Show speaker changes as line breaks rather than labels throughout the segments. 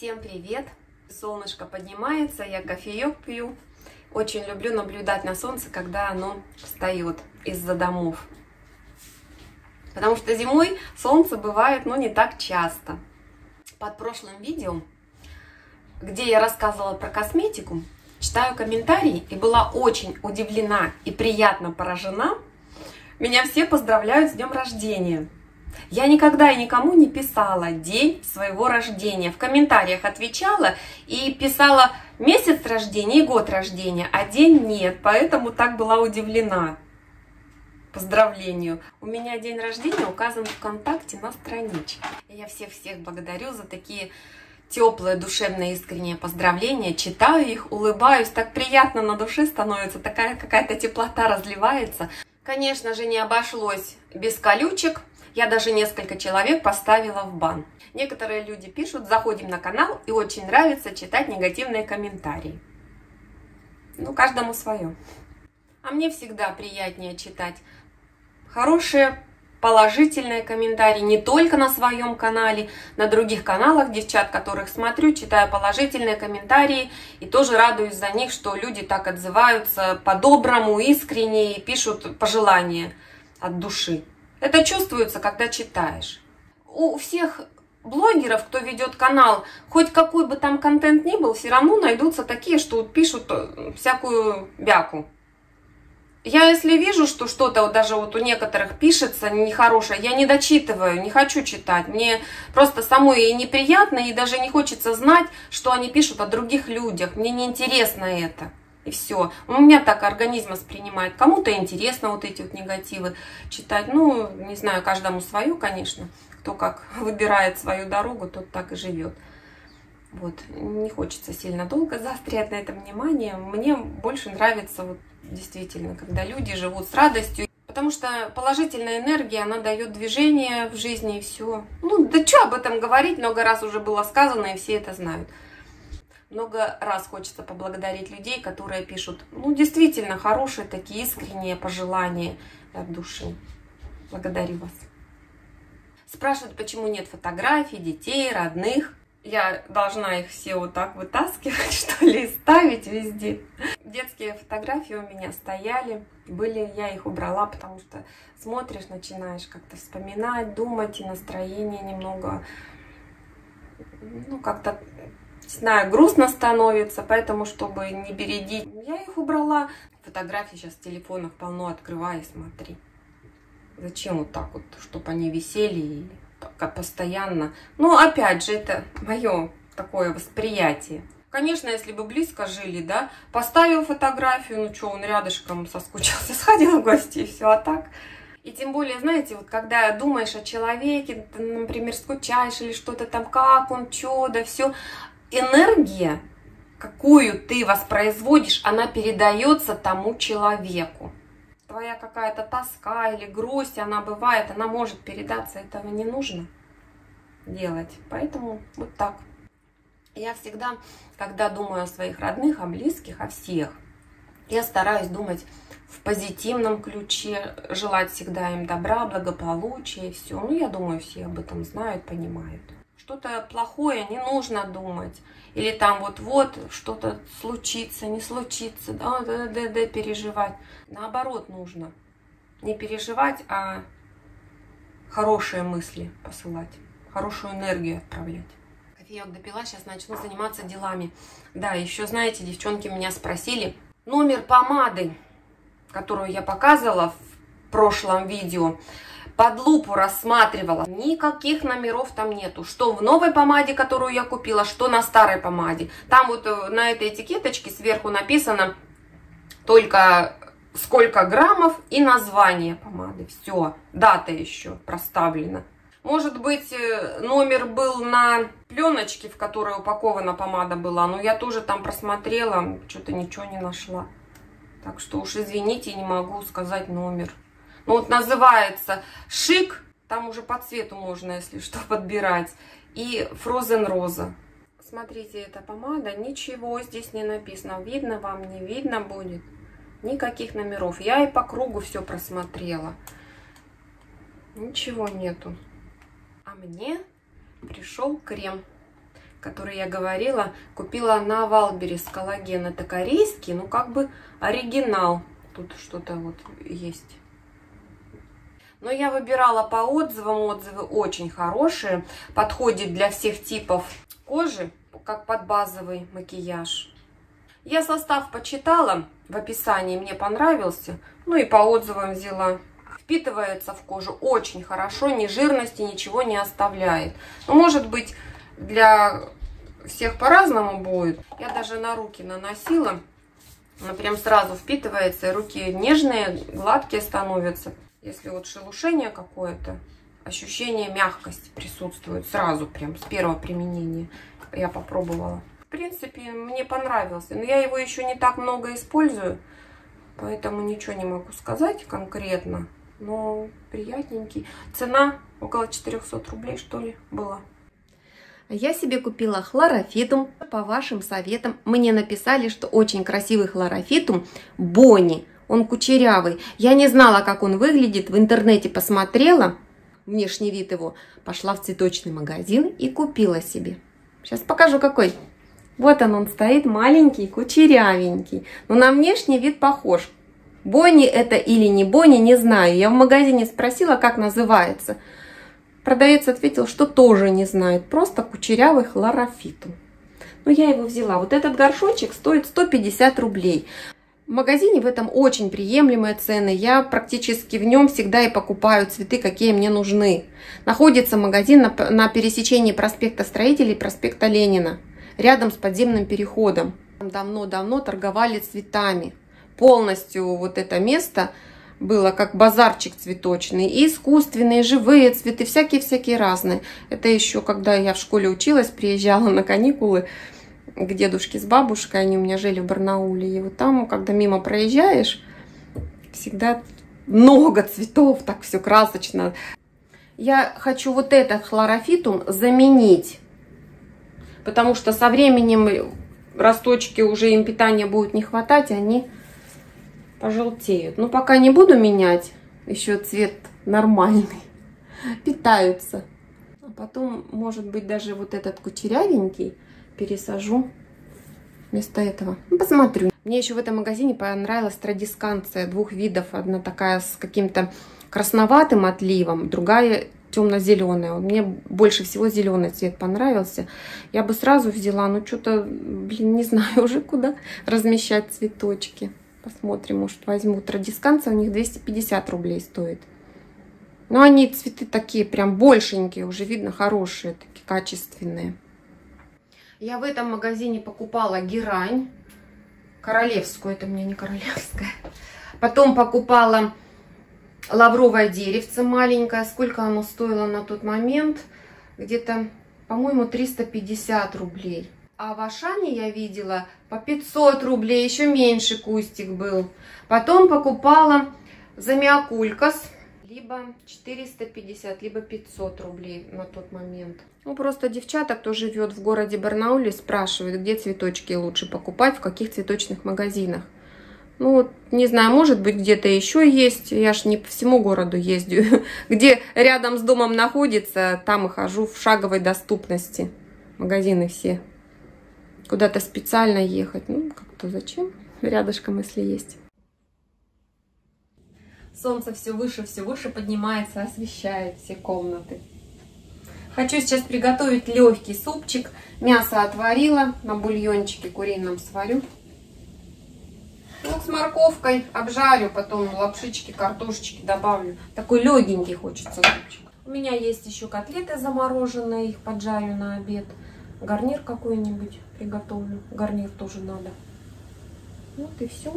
Всем привет! Солнышко поднимается, я кофеек пью. Очень люблю наблюдать на солнце, когда оно встает из-за домов. Потому что зимой солнце бывает, ну, не так часто. Под прошлым видео, где я рассказывала про косметику, читаю комментарии и была очень удивлена и приятно поражена. Меня все поздравляют с днем рождения. Я никогда и никому не писала день своего рождения. В комментариях отвечала и писала месяц рождения и год рождения, а день нет, поэтому так была удивлена. Поздравлению. У меня день рождения указан в ВКонтакте на страничке. Я всех-всех благодарю за такие теплые, душевные, искренние поздравления. Читаю их, улыбаюсь, так приятно на душе становится, такая какая-то теплота разливается. Конечно же, не обошлось без колючек, я даже несколько человек поставила в бан. Некоторые люди пишут, заходим на канал и очень нравится читать негативные комментарии. Ну, каждому свое. А мне всегда приятнее читать хорошие, положительные комментарии не только на своем канале, на других каналах девчат, которых смотрю, читаю положительные комментарии и тоже радуюсь за них, что люди так отзываются по-доброму, искренне и пишут пожелания от души. Это чувствуется, когда читаешь. У всех блогеров, кто ведет канал, хоть какой бы там контент ни был, все равно найдутся такие, что пишут э, всякую бяку. Я если вижу, что что-то вот даже вот у некоторых пишется нехорошее, я не дочитываю, не хочу читать. Мне просто самой и неприятно, и даже не хочется знать, что они пишут о других людях. Мне не интересно это. И все. У меня так организм воспринимает. Кому-то интересно вот эти вот негативы читать. Ну, не знаю, каждому свое, конечно. Кто как выбирает свою дорогу, тот так и живет. Вот. Не хочется сильно долго заострять на этом внимание. Мне больше нравится вот действительно, когда люди живут с радостью. Потому что положительная энергия, она дает движение в жизни и все. Ну, да что об этом говорить, много раз уже было сказано, и все это знают много раз хочется поблагодарить людей, которые пишут, ну, действительно, хорошие такие искренние пожелания от души. Благодарю вас. Спрашивают, почему нет фотографий детей, родных. Я должна их все вот так вытаскивать, что ли, и ставить везде. Детские фотографии у меня стояли, были, я их убрала, потому что смотришь, начинаешь как-то вспоминать, думать, и настроение немного, ну, как-то знаю, грустно становится, поэтому, чтобы не бередить, я их убрала. Фотографии сейчас в телефонах полно, открывай и смотри. Зачем вот так вот, чтобы они висели и постоянно. Ну, опять же, это мое такое восприятие. Конечно, если бы близко жили, да, поставил фотографию, ну что, он рядышком соскучился, сходил в гости и все, а так... И тем более, знаете, вот когда думаешь о человеке, например, скучаешь или что-то там, как он, да все, энергия, какую ты воспроизводишь, она передается тому человеку. Твоя какая-то тоска или грусть, она бывает, она может передаться, этого не нужно делать. Поэтому вот так. Я всегда, когда думаю о своих родных, о близких, о всех, я стараюсь думать в позитивном ключе, желать всегда им добра, благополучия и все. Ну, я думаю, все об этом знают, понимают что-то плохое не нужно думать. Или там вот-вот что-то случится, не случится, да, да, да, да, переживать. Наоборот нужно. Не переживать, а хорошие мысли посылать, хорошую энергию отправлять. Кофеек допила, сейчас начну заниматься делами. Да, еще, знаете, девчонки меня спросили, номер помады, которую я показывала в прошлом видео, под лупу рассматривала. Никаких номеров там нету. Что в новой помаде, которую я купила, что на старой помаде. Там вот э, на этой этикеточке сверху написано только сколько граммов и название помады. Все, дата еще проставлена. Может быть, э, номер был на пленочке, в которой упакована помада была, но я тоже там просмотрела, что-то ничего не нашла. Так что уж извините, не могу сказать номер. Ну, вот называется шик, там уже по цвету можно, если что, подбирать. И Frozen Роза. Смотрите, эта помада, ничего здесь не написано. Видно вам, не видно будет. Никаких номеров. Я и по кругу все просмотрела. Ничего нету. А мне пришел крем. который я говорила, купила на Wildberries коллаген. Это корейский, ну как бы оригинал. Тут что-то вот есть. Но я выбирала по отзывам. Отзывы очень хорошие. Подходит для всех типов кожи, как под базовый макияж. Я состав почитала в описании, мне понравился. Ну и по отзывам взяла. Впитывается в кожу очень хорошо, ни жирности, ничего не оставляет. Ну, может быть, для всех по-разному будет. Я даже на руки наносила. Она прям сразу впитывается, руки нежные, гладкие становятся. Если вот шелушение какое-то, ощущение мягкости присутствует сразу, прям с первого применения. Я попробовала. В принципе, мне понравился. Но я его еще не так много использую, поэтому ничего не могу сказать конкретно. Но приятненький. Цена около 400 рублей, что ли, была.
Я себе купила хлорофитум. По вашим советам мне написали, что очень красивый хлорофитум Бонни. Он кучерявый. Я не знала, как он выглядит. В интернете посмотрела внешний вид его. Пошла в цветочный магазин и купила себе. Сейчас покажу какой. Вот он, он стоит маленький, кучерявенький. Но на внешний вид похож. Бонни это или не Бонни, не знаю. Я в магазине спросила, как называется. Продавец ответил, что тоже не знает, просто кучерявый хлорофитум. Но я его взяла. Вот этот горшочек стоит 150 рублей. В магазине в этом очень приемлемые цены. Я практически в нем всегда и покупаю цветы, какие мне нужны. Находится магазин на, на пересечении проспекта Строителей и проспекта Ленина, рядом с подземным переходом. Давно-давно торговали цветами. Полностью вот это место – было как базарчик цветочный, и искусственные, живые цветы, всякие-всякие разные. Это еще, когда я в школе училась, приезжала на каникулы к дедушке с бабушкой, они у меня жили в Барнауле, и вот там, когда мимо проезжаешь, всегда много цветов, так все красочно. Я хочу вот этот хлорофитум заменить, потому что со временем росточки уже им питания будет не хватать, они пожелтеют. Но пока не буду менять, еще цвет нормальный, питаются. А потом, может быть, даже вот этот кучерявенький пересажу вместо этого. Ну, посмотрю. Мне еще в этом магазине понравилась традисканция двух видов. Одна такая с каким-то красноватым отливом, другая темно-зеленая. Мне больше всего зеленый цвет понравился. Я бы сразу взяла, но что-то, блин, не знаю уже куда размещать цветочки. Посмотрим, может возьму. Традисканция у них 250 рублей стоит. Но они цветы такие прям большенькие, уже видно хорошие, такие качественные. Я в этом магазине покупала герань. Королевскую, это мне не королевская. Потом покупала лавровое деревце маленькое. Сколько оно стоило на тот момент? Где-то, по-моему, 350 рублей. А в Ашане я видела по 500 рублей, еще меньше кустик был. Потом покупала замиокулькас, либо 450, либо 500 рублей на тот момент. Ну, просто девчата, кто живет в городе Барнауле, спрашивают, где цветочки лучше покупать, в каких цветочных магазинах. Ну, не знаю, может быть, где-то еще есть. Я ж не по всему городу ездю. Где рядом с домом находится, там и хожу в шаговой доступности. Магазины все куда-то специально ехать. Ну, как-то зачем? Рядышком, если есть. Солнце все выше, все выше поднимается, освещает все комнаты. Хочу сейчас приготовить легкий супчик. Мясо отварила, на бульончике курином сварю. Ну, с морковкой обжарю, потом лапшички, картошечки добавлю. Такой легенький хочется супчик. У меня есть еще котлеты замороженные, их поджарю на обед. Гарнир какой-нибудь приготовлю. Гарнир тоже надо. Вот и все.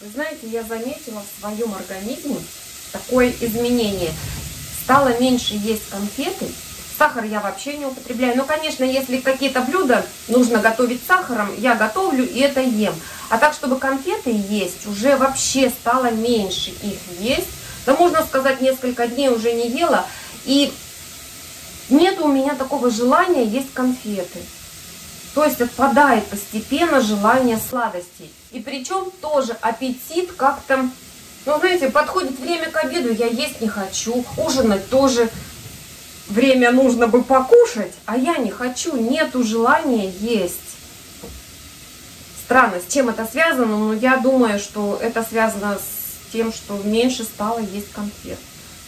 Вы знаете, я заметила в своем организме такое изменение. Стало меньше есть конфеты. Сахар я вообще не употребляю. Но, конечно, если какие-то блюда нужно готовить сахаром, я готовлю и это ем. А так, чтобы конфеты есть, уже вообще стало меньше их есть. Да, можно сказать, несколько дней уже не ела. И нет у меня такого желания есть конфеты. То есть отпадает постепенно желание сладостей. И причем тоже аппетит как-то, ну знаете, подходит время к обеду, я есть не хочу, ужинать тоже
время нужно бы покушать, а я не хочу, нету желания есть. Странно, с чем это связано, но я думаю, что это связано с тем, что меньше стало есть конфет.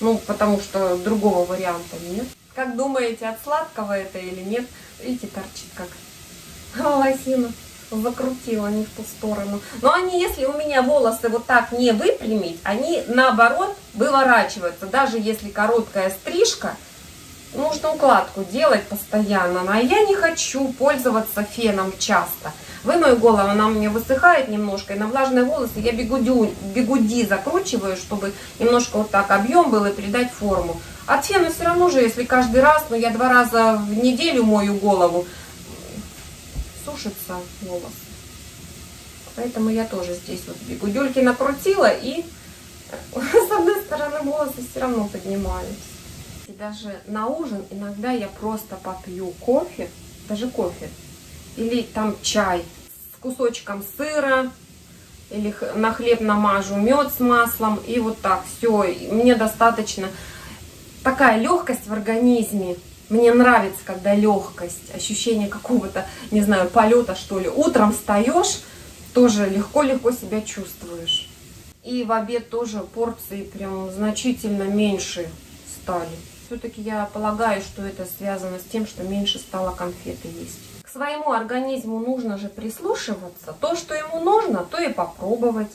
Ну, потому что другого варианта нет. Как думаете, от сладкого это или нет? Видите, торчит как волосина закрутила не в ту сторону. Но они, если у меня волосы вот так не выпрямить, они наоборот выворачиваются. Даже если короткая стрижка, нужно укладку делать постоянно. А я не хочу пользоваться феном часто. Вымою голову, она у меня высыхает немножко, и на влажные волосы я бигуди, бигуди закручиваю, чтобы немножко вот так объем был и придать форму. От фена все равно же, если каждый раз, ну я два раза в неделю мою голову, сушится волос. Поэтому я тоже здесь вот бигудюльки накрутила и с одной стороны волосы все равно поднимаются. И даже на ужин иногда я просто попью кофе, даже кофе, или там чай с кусочком сыра, или на хлеб намажу мед с маслом, и вот так, все, мне достаточно. Такая легкость в организме, мне нравится, когда легкость, ощущение какого-то, не знаю, полета, что ли. Утром встаешь, тоже легко-легко себя чувствуешь. И в обед тоже порции прям значительно меньше стали. Все-таки я полагаю, что это связано с тем, что меньше стало конфеты есть. К своему организму нужно же прислушиваться. То, что ему нужно, то и попробовать.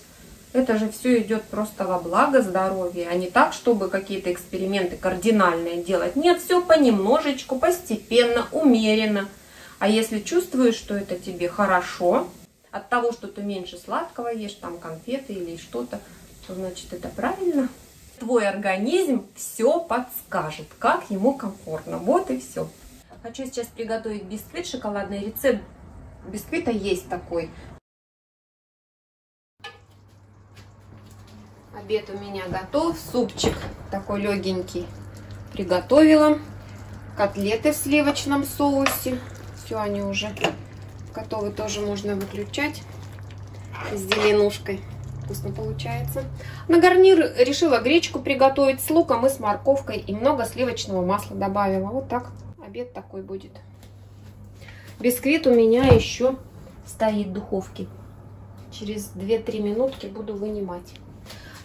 Это же все идет просто во благо здоровья, а не так, чтобы какие-то эксперименты кардинальные делать. Нет, все понемножечку, постепенно, умеренно. А если чувствуешь, что это тебе хорошо, от того, что ты меньше сладкого ешь, там конфеты или что-то, то значит это правильно. Твой организм все подскажет, как ему комфортно. Вот и все. Хочу сейчас приготовить бисквит, шоколадный рецепт бисквита есть такой. Обед у меня готов. Супчик такой легенький приготовила. Котлеты в сливочном соусе. Все, они уже готовы. Тоже можно выключать с зеленушкой. Вкусно получается. На гарнир решила гречку приготовить с луком и с морковкой. И много сливочного масла добавила. Вот так. Обед такой будет. Бисквит у меня еще стоит в духовке. Через 2-3 минутки буду вынимать.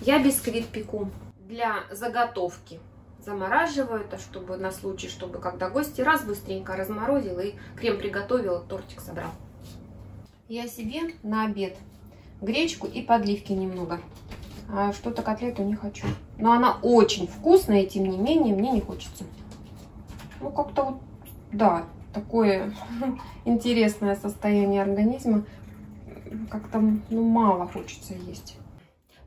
Я бисквит пеку для заготовки. Замораживаю это, чтобы на случай, чтобы когда гости раз быстренько разморозила и крем приготовила, тортик собрал. Я себе на обед гречку и подливки немного. А что-то котлету не хочу. Но она очень вкусная, и тем не менее мне не хочется. Ну, как-то вот, да, такое интересное состояние организма. Как-то, ну, мало хочется есть.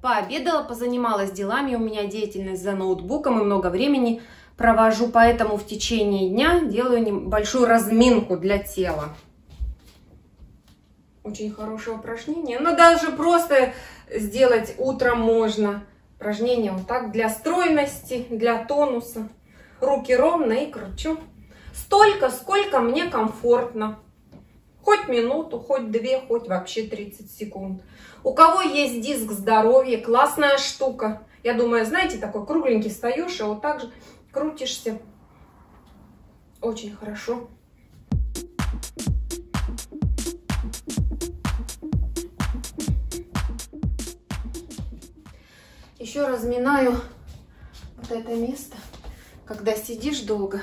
Пообедала, позанималась делами, у меня деятельность за ноутбуком и много времени провожу, поэтому в течение дня делаю небольшую разминку для тела. Очень хорошее упражнение, но даже просто сделать утром можно. Упражнение вот так для стройности, для тонуса. Руки ровно и кручу. Столько, сколько мне комфортно. Хоть минуту, хоть две, хоть вообще 30 секунд. У кого есть диск здоровья, классная штука. Я думаю, знаете, такой кругленький встаешь и вот так же крутишься. Очень хорошо. Еще разминаю вот это место. Когда сидишь долго,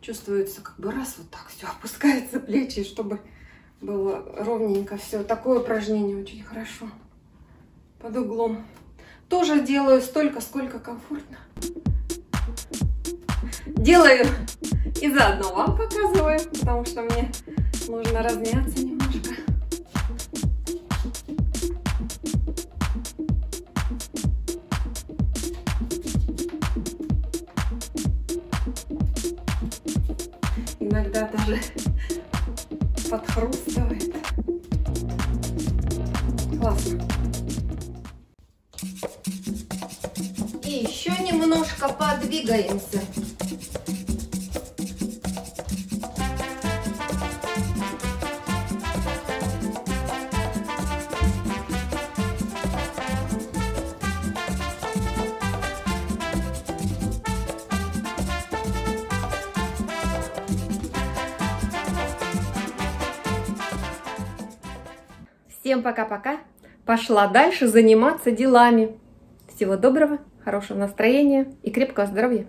чувствуется как бы раз вот так все опускается плечи, чтобы было ровненько все. Такое упражнение очень хорошо. Под углом. Тоже делаю столько, сколько комфортно. Делаю и заодно вам показываю, потому что мне нужно размяться немножко.
Всем пока-пока. Пошла дальше заниматься делами. Всего доброго, хорошего настроения и крепкого здоровья.